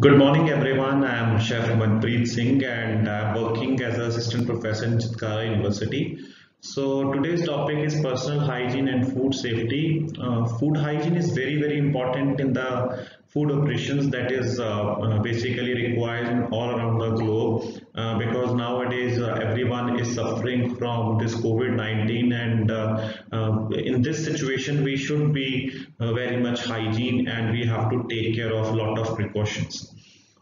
Good morning, everyone. I am Chef Manpreet Singh and I am working as an assistant professor in Chitkara University. So today's topic is personal hygiene and food safety. Uh, food hygiene is very, very important in the food operations that is uh, uh, basically required all around the globe suffering from this COVID-19 and uh, uh, in this situation we should be very much hygiene and we have to take care of a lot of precautions.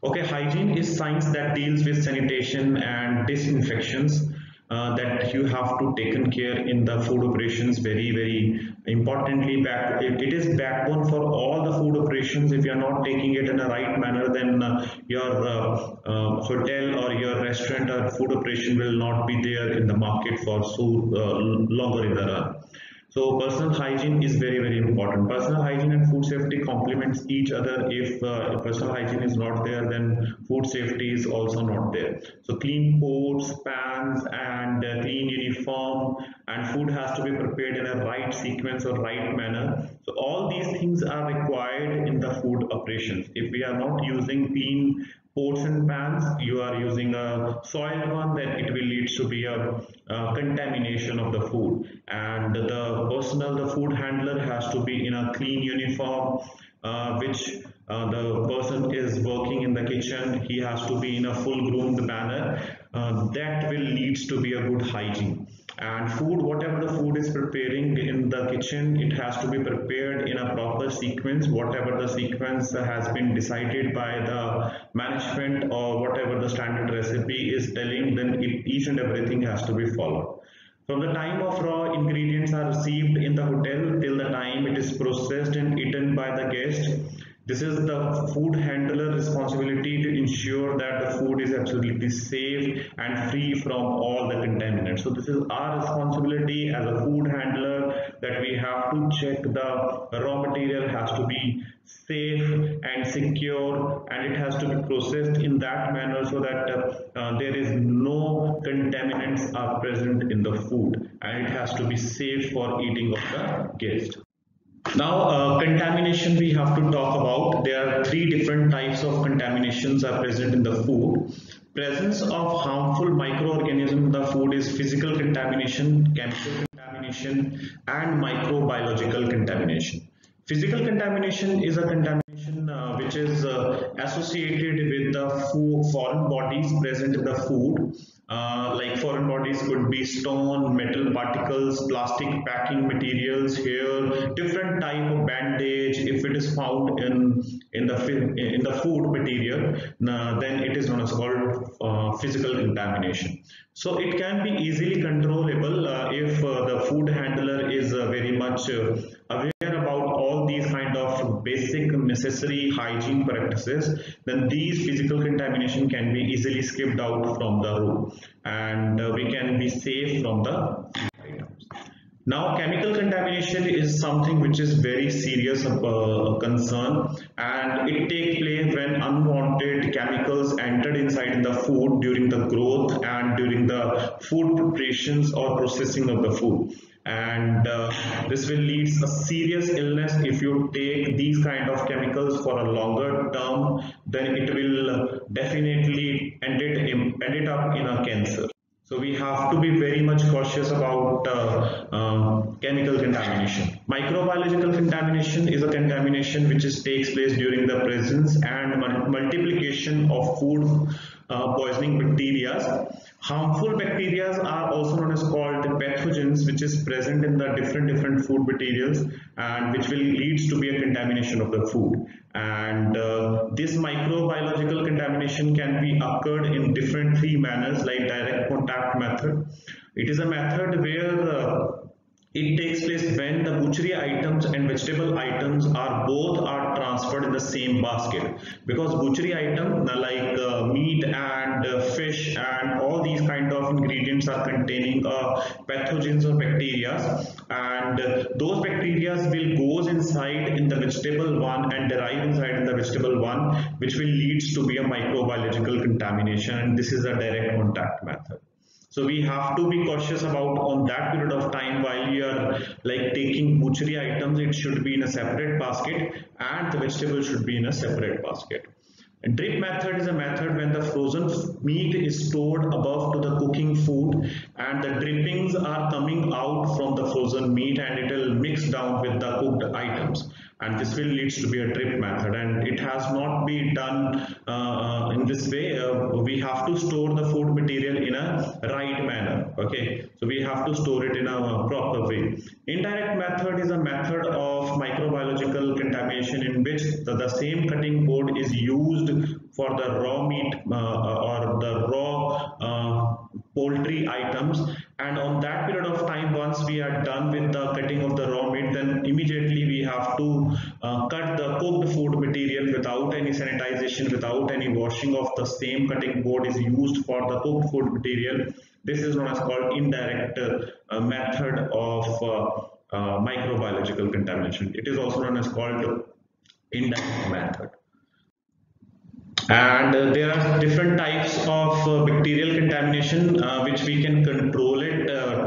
Okay, hygiene is science that deals with sanitation and disinfections uh, that you have to taken care in the food operations very very importantly back it, is backbone for all the food operations. If you are not taking it in a right manner then uh, your uh, uh hotel or your restaurant or food operation will not be there in the market for so uh, longer in the run so personal hygiene is very, very important. Personal hygiene and food safety complements each other. If, uh, personal hygiene is not there, then food safety is also not there. So clean pots, pans, and uh, clean uniform, and food has to be prepared in a right sequence or right manner. So all these things are required in the food operations. If we are not using clean pots and pans you are using a soiled one then it will lead to be a, a, contamination of the food and the personal the food handler has to be in a clean uniform uh, which uh, the person is working in the kitchen he has to be in a full groomed manner uh, that will leads to be a good hygiene and food whatever the food is preparing in the kitchen it has to be prepared in a proper sequence. Whatever the sequence has been decided by the management or whatever the standard recipe is telling then it, each and everything has to be followed. From the time of raw ingredients are received in the hotel till the time it is processed and eaten by the guest this is the food handler responsibility to ensure that the food is absolutely safe and free from all the contaminants. So this is our responsibility as a food handler that we have to check the raw material has to be safe and secure and it has to be processed in that manner so that uh, uh, there is no contaminants are present in the food and it has to be safe for eating of the guest. Now, uh, contamination we have to talk about. There are three different types of contaminations are present in the food. Presence of harmful microorganisms in the food is physical contamination, chemical contamination, and microbiological contamination. Physical contamination is a contamination uh, which is uh, associated with the foreign bodies present in the food uh, like foreign bodies could be stone, metal particles, plastic packing materials, hair, different type of bandage. If it is found in in the in the food material, then it is known as called uh, physical contamination. So it can be easily controllable uh, if uh, the food handler is very much aware about all these kind of basic necessary hygiene practices, then these physical contamination can be easily skipped out from the room and uh, we can be safe from the. Now chemical contamination is something which is very serious uh, concern and it takes place when unwanted chemicals entered inside the food during the growth and during the food preparations or processing of the food and uh, this will lead a serious illness if you take these kind of chemicals for a longer term then it will definitely end it, end it up in a cancer so we have to be very much cautious about uh, uh, chemical contamination. Microbiological contamination is a contamination which is, takes place during the presence and multiplication of food uh, poisoning bacteria. Harmful bacteria are also known as pathogens which is present in the different different food materials and which will leads to be a contamination of the food and uh, this microbiological contamination can be occurred in different three manners like direct contact method. It is a method where uh, it takes place when the butchery items and vegetable items are both are transferred in the same basket. Because butchery item like uh, meat and uh, fish and all these kind of ingredients are containing uh, pathogens or bacteria and uh, those bacteria will goes inside in the vegetable one and derive inside in the vegetable one which will leads to be a microbiological contamination. And this is a direct contact method so we have to be cautious about on that period of time while you are like taking butchery items, it should be in a separate basket and the vegetable should be in a separate basket. A drip method is a method when the frozen meat is stored above to the cooking food and the drippings are coming out from the frozen meat and it will mix down with the cooked items and this will leads to be a drip method. And it has not been done uh, in this way. Uh, we have to store the food material in a right manner. Okay? So we have to store it in a proper way. Indirect method is a method of microbiological contamination in which the, the same cutting board is used for the raw meat uh, or the raw uh, poultry items and on that period of time once we are done with the cutting of the raw meat then immediately we have to uh, cut the cooked food material without any sanitization without any washing of the same cutting board is used for the cooked food material. This is known as called indirect uh, method of uh, uh, microbiological contamination. It is also known as called indirect method. And uh, there are different types of uh, bacterial contamination uh, which we can control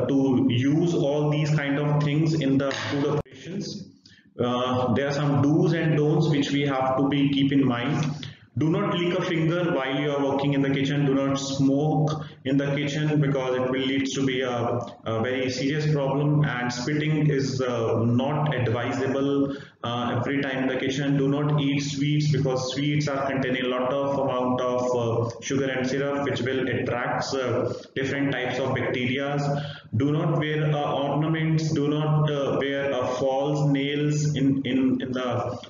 to use all these kind of things in the food operations uh, there are some do's and don'ts which we have to be keep in mind do not lick a finger while you are working in the kitchen. Do not smoke in the kitchen because it will lead to be a, a very serious problem. And spitting is uh, not advisable uh, every time in the kitchen. Do not eat sweets because sweets are containing a lot of amount of uh, sugar and syrup which will attract uh, different types of bacteria. Do not wear ornaments. Do not uh, wear false in, in in the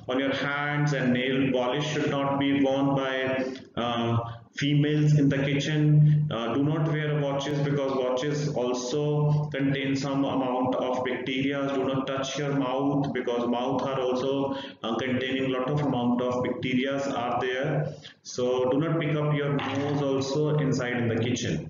on your hands and nail polish should not be worn by uh, females in the kitchen. Uh, do not wear watches because watches also contain some amount of bacteria. Do not touch your mouth because mouth are also uh, containing lot of amount of bacteria are there. So do not pick up your nose also inside in the kitchen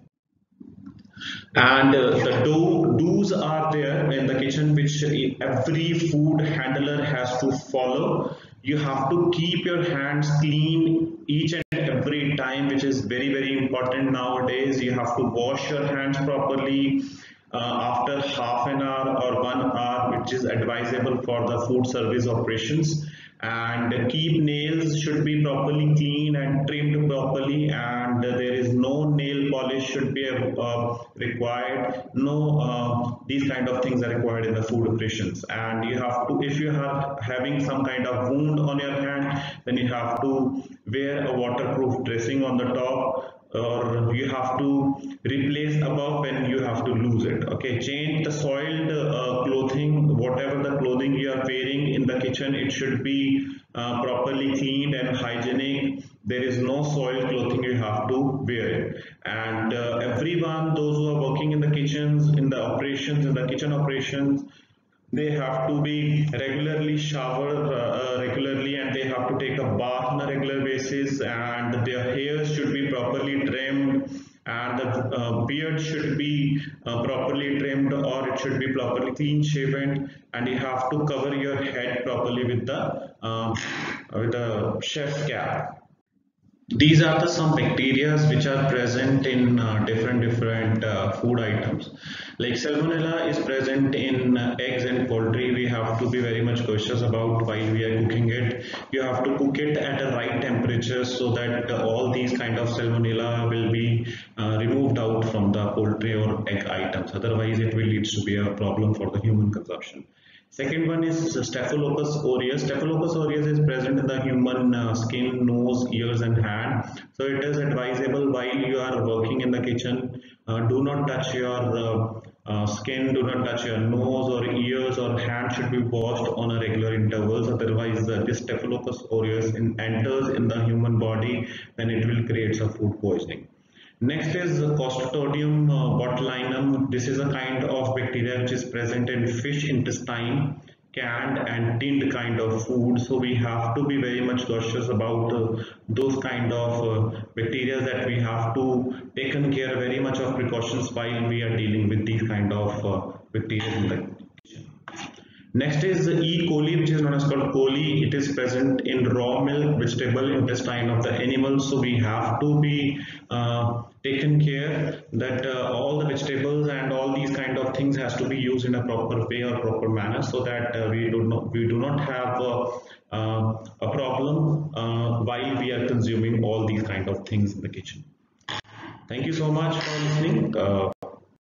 and uh, the do, do's are there in the kitchen which every food handler has to follow. You have to keep your hands clean each and every time which is very very important nowadays. You have to wash your hands properly uh, after half an hour or one hour which is advisable for the food service operations. And keep nails should be properly clean and trimmed properly and there is no nail polish should be uh, required. No uh, these kind of things are required in the food operations. And you have to if you are having some kind of wound on your hand then you have to wear a waterproof dressing on the top or you have to replace above when you have to lose it okay? Change the soiled uh, clothing whatever the clothing you are wearing in the kitchen it should be uh, properly cleaned and hygienic there is no soiled clothing you have to wear. And uh, everyone those who are working in the kitchens in the operations in the kitchen operations they have to be regularly showered uh, uh, regularly and they have to take a bath on a regular basis and their hair should be properly trimmed and the uh, beard should be uh, properly trimmed or it should be properly clean shaven and you have to cover your head properly with the uh, with the chef cap these are the some bacteria which are present in uh, different different uh, food items. Like salmonella is present in uh, eggs and poultry. We have to be very much cautious about while we are cooking it. You have to cook it at a right temperature so that all these kind of salmonella will be uh, removed out from the poultry or egg items. Otherwise it will lead to be a problem for the human consumption Second one is Staphylococcus aureus. Staphylococcus aureus is present in the human uh, skin, nose, ears and hand. So it is advisable while you are working in the kitchen, uh, do not touch your uh, uh skin, do not touch your nose or ears or hand should be washed on a regular intervals. Otherwise uh, this Staphylococcus aureus in, enters in the human body, then it will create some food poisoning. Next is Clostridium uh, botulinum. This is a kind of bacteria which is present in fish intestine, canned and tinned kind of food. So we have to be very much cautious about uh, those kind of uh, bacteria that we have to taken care very much of precautions while we are dealing with these kind of uh, bacteria in the. Next is the E. coli, which is known as called coli. It is present in raw milk, vegetable intestine of the animal. So we have to be uh, taken care that uh, all the vegetables and all these kind of things has to be used in a proper way or proper manner so that uh, we do not we do not have uh, a problem uh, while we are consuming all these kind of things in the kitchen. Thank you so much for listening. Uh,